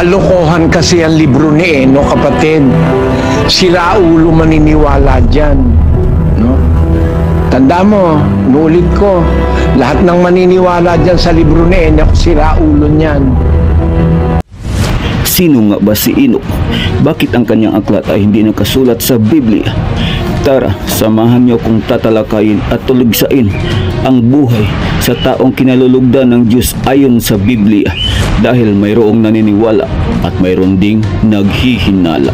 Kalokohan kasi ang libro ni Eno, kapatid. Sira ulo maniniwala dyan. No? Tanda mo, nulit ko, lahat ng maniniwala dyan sa libro ni Eno, sira ulo niyan. Sino nga ba si Enoch? Bakit ang kanyang aklat ay hindi nakasulat sa Biblia? Tara, samahan niyo kong tatalakayin at tuligsain ang buhay sa taong kinalulugdan ng Diyos ayon sa Biblia dahil mayroong naniniwala at mayroon ding naghihinala.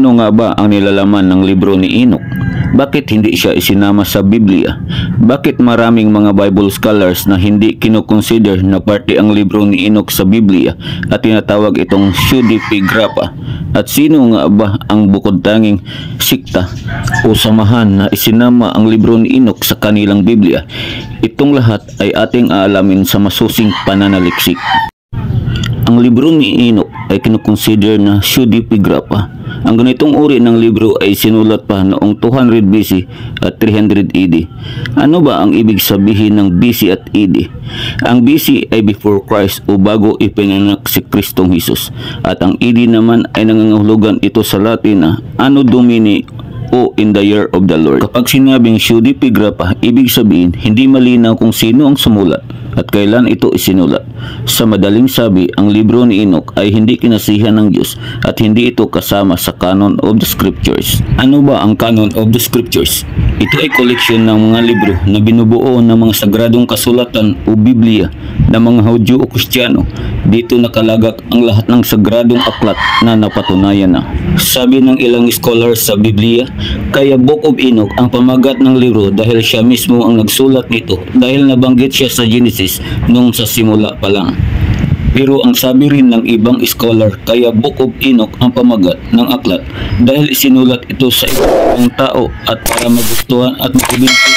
Ano-ano nga ba ang nilalaman ng libro ni Enoch? Bakit hindi siya isinama sa Biblia? Bakit maraming mga Bible scholars na hindi kinoconsider na parte ang libro ni Enoch sa Biblia at tinatawag itong pseudepigrapha? At sino nga ba ang bukod tanging sikta o samahan na isinama ang libro ni Enoch sa kanilang Biblia? Itong lahat ay ating aalamin sa masusing pananaliksik. Ang libro ni Enoch ay kinukonsider na pseudepigrapha. Ang ganitong uri ng libro ay sinulat pa noong 200 BC at 300 AD. Ano ba ang ibig sabihin ng BC at AD? Ang BC ay before Christ o bago ipinanganak si Kristong Jesus. At ang AD naman ay nangangahulugan ito sa Latin na Anno Domini o in the year of the Lord. Kapag sinabing pseudepigrapha, ibig sabihin hindi malinaw kung sino ang sumulat at kailan ito isinulat. Sa madaling sabi, ang libro ni Enoch ay hindi kinasihan ng Diyos at hindi ito kasama sa canon of the scriptures. Ano ba ang canon of the scriptures? Ito ay koleksyon ng mga libro na binubuo ng mga sagradong kasulatan o Biblia ng mga Hudyo o Kristiyano. Dito nakalagak ang lahat ng sagradong aklat na napatunayan na. Sabi ng ilang scholars sa Biblia, kaya Book of Enoch ang pamagat ng libro dahil siya mismo ang nagsulat nito dahil nabanggit siya sa Genesis nung sa simula pa lang. Pero ang sabi rin ng ibang scholar, kaya Book of Enoch ang pamagat ng aklat dahil isinulat ito sa ibang tao at para magustuhan at makibinti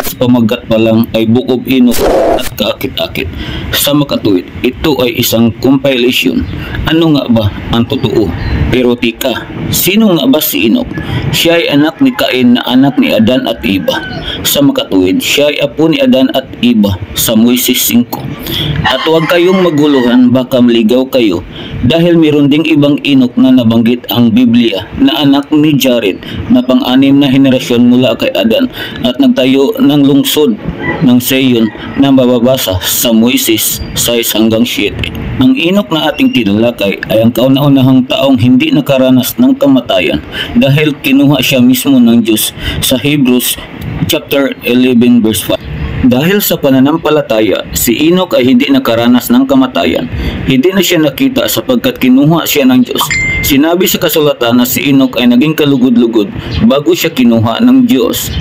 sa pamagat pa lang ay of Enoch at kaakit-akit. Sa makatuwid, ito ay isang compilation. Ano nga ba ang totoo? Pero tika, sino nga ba si Enoch? Siya ay anak ni Cain na anak ni Adan at Eva. Sa makatuwid, siya ay apo ni Adan at Eva sa Moises 5. At huwag kayong maguluhan baka maligaw kayo dahil meron ding ibang Enoch na nabanggit ang Biblia na anak ni Jared na pang-anim na henerasyon mula kay Adan at nagtayo ng lungsod ng Seyon na mababasa sa Moises 6 hanggang 7. Ang Enoch na ating tinalakay ay ang kauna-unahang taong hindi nakaranas ng kamatayan dahil kinuha siya mismo ng Diyos sa Hebrews chapter 11 verse 5. Dahil sa pananampalataya, si Enoch ay hindi nakaranas ng kamatayan. Hindi na siya nakita sapagkat kinuha siya ng Diyos. Sinabi sa kasulatan na si Enoch ay naging kalugod-lugod bago siya kinuha ng Diyos.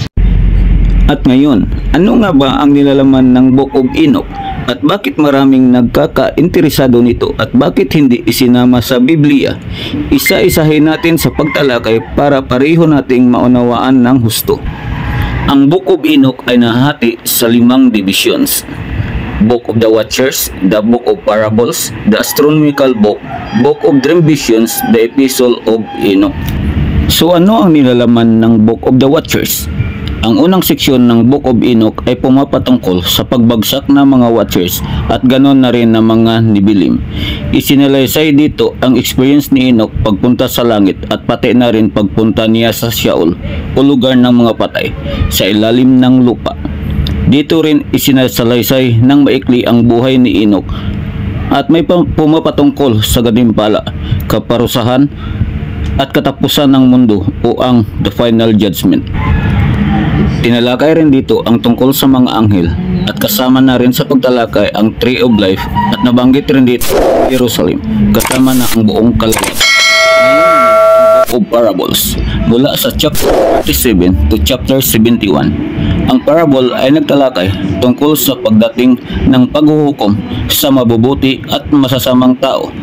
At ngayon, ano nga ba ang nilalaman ng Book of Enoch? At bakit maraming nagkaka-interesado nito at bakit hindi isinama sa Biblia? Isa-isahin natin sa pagtalakay para pareho nating maunawaan ng husto. Ang Book of Enoch ay nahati sa limang divisions. Book of the Watchers, the Book of Parables, the Astronomical Book, Book of Dream Visions, the Epistle of Enoch. So ano ang nilalaman ng Book of the Watchers? Ang unang seksyon ng Book of Enoch ay pumapatungkol sa pagbagsak ng mga Watchers at ganon na rin ng mga nibilim. Isinalaysay dito ang experience ni Enoch pagpunta sa langit at pati na rin pagpunta niya sa Sheol o lugar ng mga patay sa ilalim ng lupa. Dito rin isinasalaysay ng maikli ang buhay ni Enoch at may pumapatungkol sa gadimpala, kaparusahan at katapusan ng mundo o ang the final judgment. Tinalakay rin dito ang tungkol sa mga anghel at kasama na rin sa pagtalakay ang Tree of Life at nabanggit rin dito Jerusalem kasama na ang buong kalawat of Parables mula sa chapter 37 to chapter 71. Ang parable ay nagtalakay tungkol sa pagdating ng paghuhukom sa mabubuti at masasamang tao.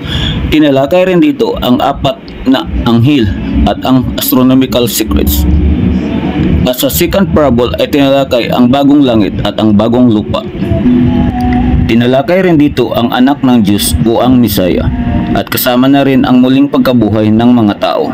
Tinalakay rin dito ang apat na anghel at ang astronomical secrets. At sa second parable ay tinalakay ang bagong langit at ang bagong lupa. Tinalakay rin dito ang anak ng Diyos o ang Misaya at kasama na rin ang muling pagkabuhay ng mga tao.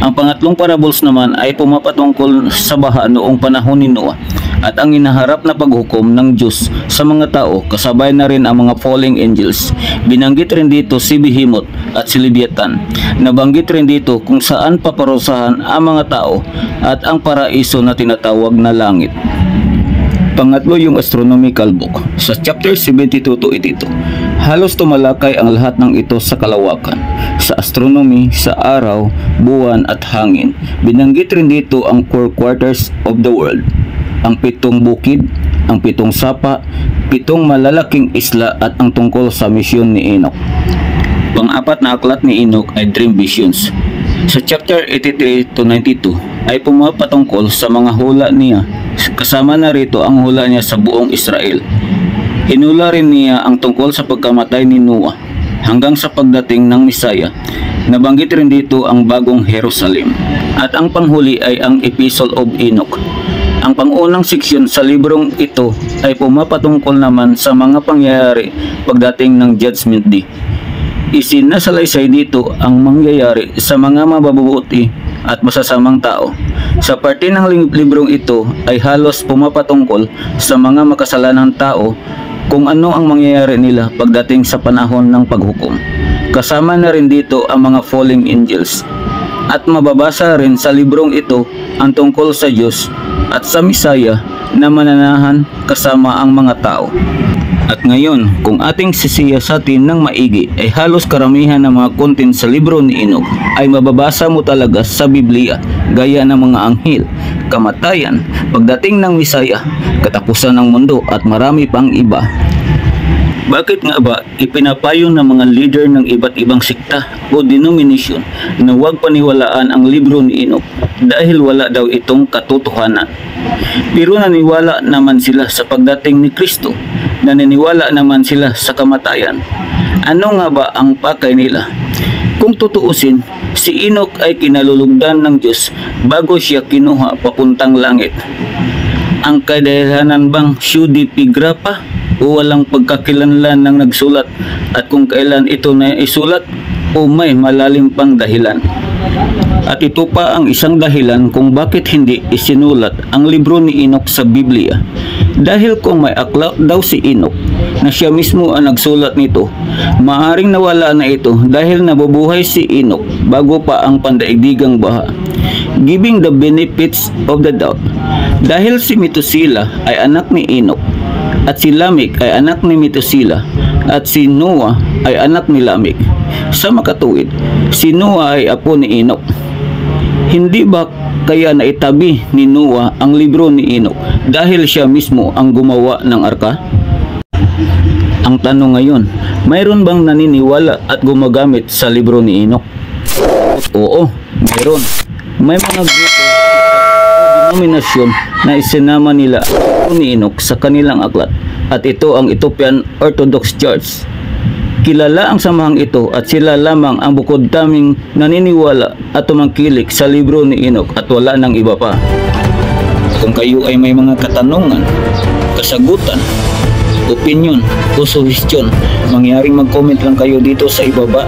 Ang pangatlong parables naman ay pumapatungkol sa baha noong panahon ni Noah at ang inaharap na paghukom ng Diyos sa mga tao kasabay na rin ang mga falling angels. Binanggit rin dito si Behemoth at si Leviathan. Nabanggit rin dito kung saan paparusahan ang mga tao at ang paraiso na tinatawag na langit. Pangatlo yung astronomical book sa chapter 72 to 82. Halos tumalakay ang lahat ng ito sa kalawakan, sa astronomy, sa araw, buwan at hangin. Binanggit rin dito ang four quarters of the world, ang pitong bukid, ang pitong sapa, pitong malalaking isla at ang tungkol sa misyon ni Enoch. Pang-apat na aklat ni Enoch ay Dream Visions. Sa chapter 83 to 92 ay pumapatungkol sa mga hula niya. Kasama na rito ang hula niya sa buong Israel. Hinula rin niya ang tungkol sa pagkamatay ni Noah hanggang sa pagdating ng Misaya. Nabanggit rin dito ang bagong Jerusalem. At ang panghuli ay ang Epistle of Enoch. Ang pangunang seksyon sa librong ito ay pumapatungkol naman sa mga pangyayari pagdating ng Judgment Day isinasalaysay dito ang mangyayari sa mga mababuti at masasamang tao. Sa parte ng librong ito ay halos pumapatungkol sa mga makasalanang tao kung ano ang mangyayari nila pagdating sa panahon ng paghukom. Kasama na rin dito ang mga falling angels. At mababasa rin sa librong ito ang tungkol sa Diyos at sa Misaya na mananahan kasama ang mga tao. At ngayon, kung ating sisiyasatin ng maigi ay halos karamihan ng mga content sa libro ni Enoch ay mababasa mo talaga sa Biblia gaya ng mga anghel, kamatayan, pagdating ng Misaya, katapusan ng mundo at marami pang iba. Bakit nga ba ipinapayo ng mga leader ng iba't ibang sikta o denomination na huwag paniwalaan ang libro ni Enoch dahil wala daw itong katotohanan? Pero naniwala naman sila sa pagdating ni Kristo naniniwala naman sila sa kamatayan. Ano nga ba ang pakay nila? Kung tutuusin, si Enoch ay kinalulugdan ng Diyos bago siya kinuha papuntang langit. Ang kadahilanan bang syudi pigra pa o walang pagkakilanlan ng nagsulat at kung kailan ito na isulat o may malalim pang dahilan. At ito pa ang isang dahilan kung bakit hindi isinulat ang libro ni Enoch sa Biblia. Dahil kung may aklat daw si Enoch na siya mismo ang nagsulat nito, maaring nawala na ito dahil nabubuhay si Enoch bago pa ang pandaigdigang baha. Giving the benefits of the doubt. Dahil si Metusila ay anak ni Enoch at si Lamik ay anak ni Metusila at si Noah ay anak ni Lamik. Sa makatuwid, si Noah ay apo ni Enoch. Hindi ba kaya naitabi ni Noah ang libro ni Enoch dahil siya mismo ang gumawa ng arka? Ang tanong ngayon, mayroon bang naniniwala at gumagamit sa libro ni Enoch? Oo, mayroon. May mga grupo denominasyon na isinama nila ni Enoch sa kanilang aklat. at ito ang Ethiopian Orthodox Church. Kilala ang samahang ito at sila lamang ang bukod daming naniniwala at tumangkilik sa libro ni Enoch at wala ng iba pa. Kung kayo ay may mga katanungan, kasagutan, opinion o suhestyon, mangyaring mag-comment lang kayo dito sa ibaba.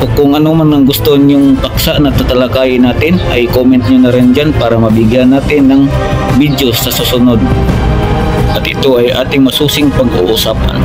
Kung ano man ang gusto niyong paksa na tatalakayin natin, ay comment niyo na rin dyan para mabigyan natin ng video sa susunod. At ito ay ating masusing pag-uusapan.